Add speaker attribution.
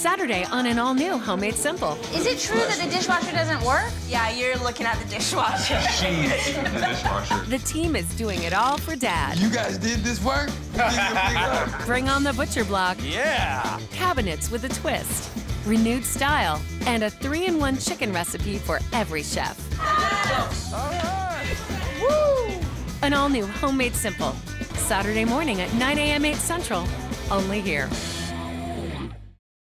Speaker 1: Saturday on an all new Home Made Simple.
Speaker 2: Is it true that the dishwasher doesn't work?
Speaker 3: Yeah, you're looking at the dishwasher.
Speaker 4: She's the dishwasher.
Speaker 1: The team is doing it all for Dad.
Speaker 5: You guys did this work?
Speaker 1: Bring on the butcher block,
Speaker 6: Yeah.
Speaker 1: cabinets with a twist, renewed style, and a three in one chicken recipe for every chef. An all new Home Made Simple. Saturday morning at 9 a.m. 8 Central. Only here.